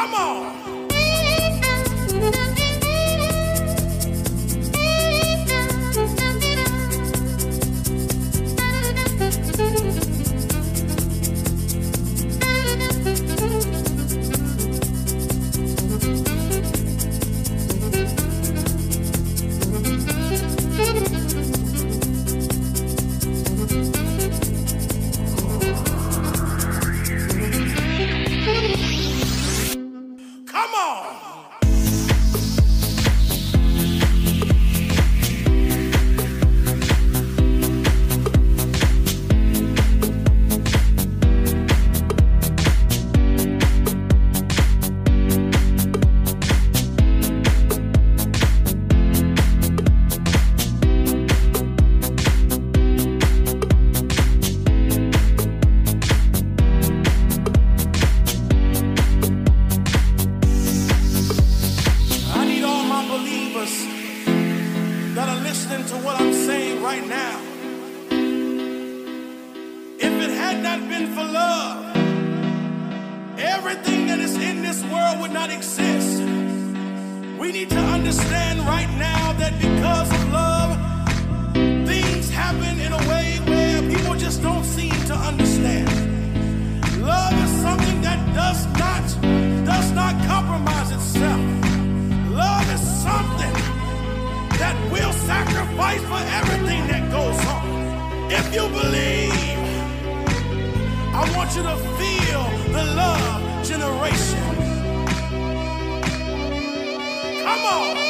Come on. This world would not exist. We need to understand right now that because of love, things happen in a way where people just don't seem to understand. Love is something that does not does not compromise itself. Love is something that will sacrifice for everything that goes on. If you believe, I want you to feel the love generation. On.